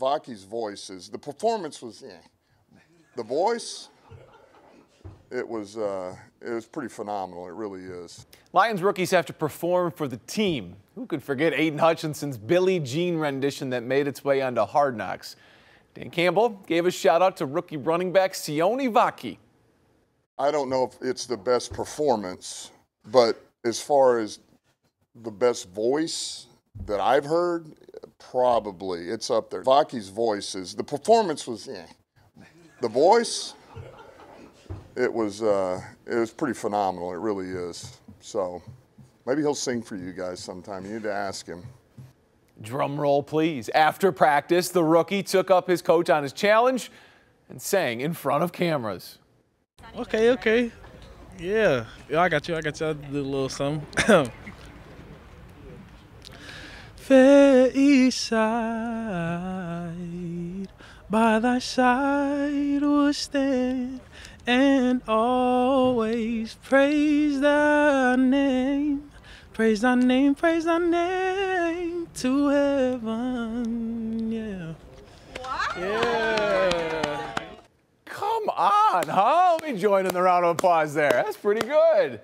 Vaki's voice is the performance was eh. the voice it was uh, it was pretty phenomenal. It really is. Lions rookies have to perform for the team. Who could forget Aidan Hutchinson's Billie Jean rendition that made its way onto Hard Knocks? Dan Campbell gave a shout out to rookie running back Sione Vaki. I don't know if it's the best performance, but as far as the best voice that I've heard, probably it's up there. Vaki's voice is the performance was eh. the voice it was uh, it was pretty phenomenal. It really is. So maybe he'll sing for you guys sometime. You need to ask him. Drum roll, please. After practice, the rookie took up his coach on his challenge and sang in front of cameras. Okay, okay. Yeah. yeah I got you. I got you. I'll do a little something. East Side, by thy side will stand and always praise thy name. Praise thy name, praise thy name to heaven. Yeah. Wow. Yeah. Come on, huh? Let me join in the round of applause there. That's pretty good.